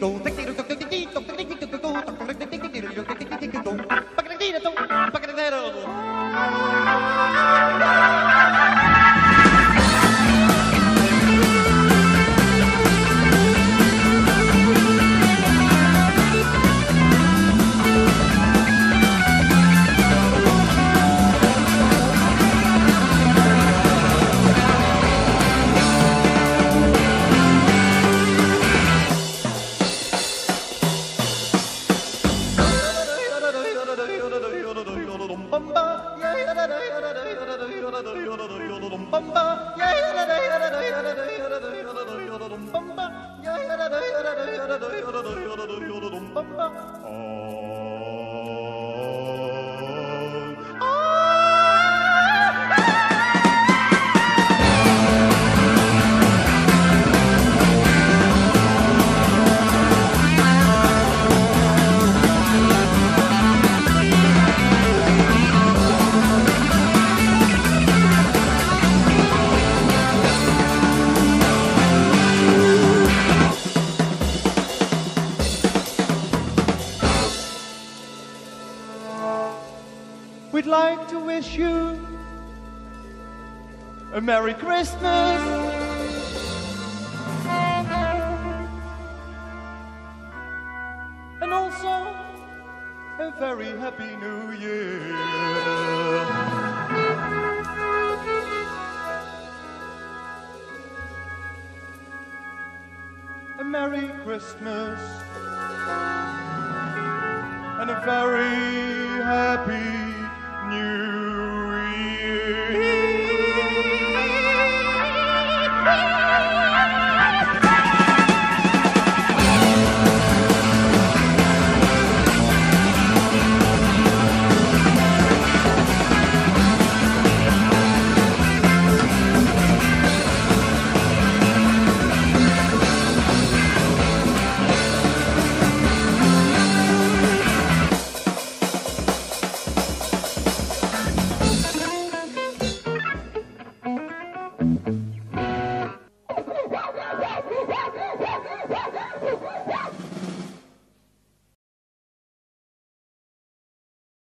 cái đồ tích Oh. We'd like to wish you a Merry Christmas. And also a very happy new year. A Merry Christmas and a very Ah!